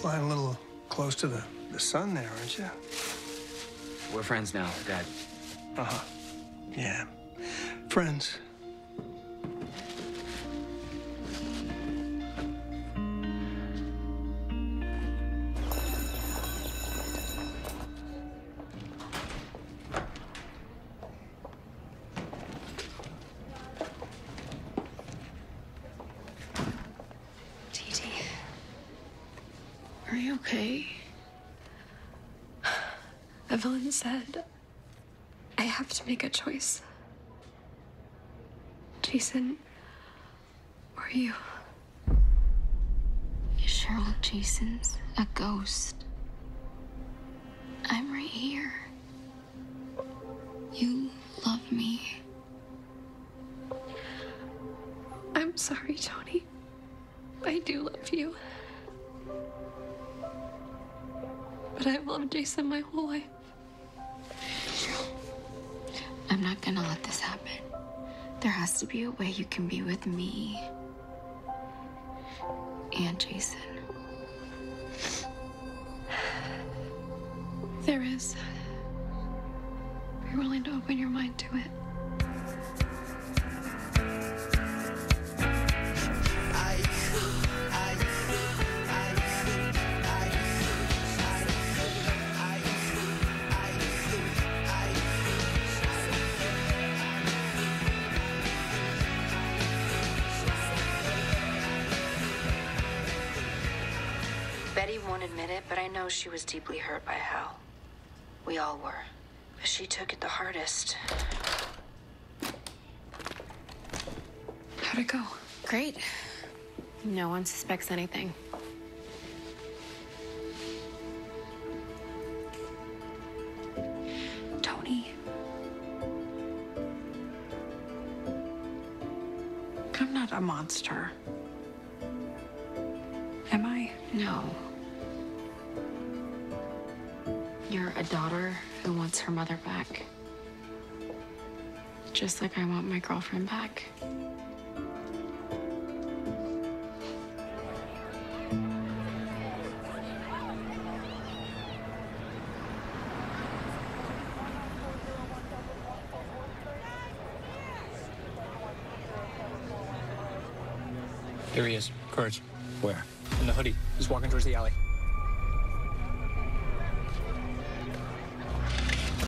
Flying a little close to the, the sun there, aren't you? We're friends now, Dad. Uh huh. Yeah. Friends. You okay? Evelyn said I have to make a choice. Jason, or you? Cheryl Jason's a ghost. I'm right here. You love me. I'm sorry, Toni. I do love you. But I've loved Jason my whole life. I'm not gonna let this happen. There has to be a way you can be with me and Jason. There is. If you're willing to open your mind to it. Betty won't admit it, but I know she was deeply hurt by Hal. We all were. But she took it the hardest. How'd it go? Great. No one suspects anything. Toni. I'm not a monster. Am I? No. You're a daughter who wants her mother back. Just like I want my girlfriend back. There he is, Kurtz. Where? In the hoodie. He's walking towards the alley.